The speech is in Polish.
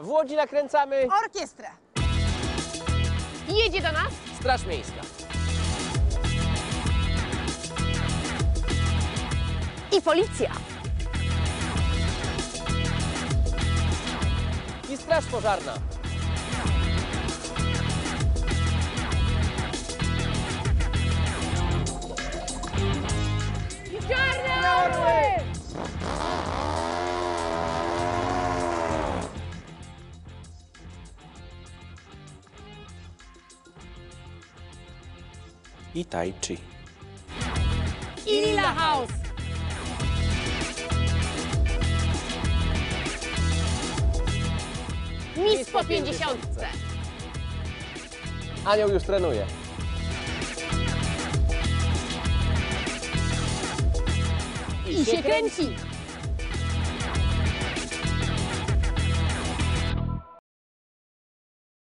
W Łodzi nakręcamy Orkiestrę. Jedzie do nas Straż Miejska. i policja. I Straż Pożarna. I Tai Chi. I Lila House. Miss po pięćdziesiątce. Anioł już trenuje. I się kręci.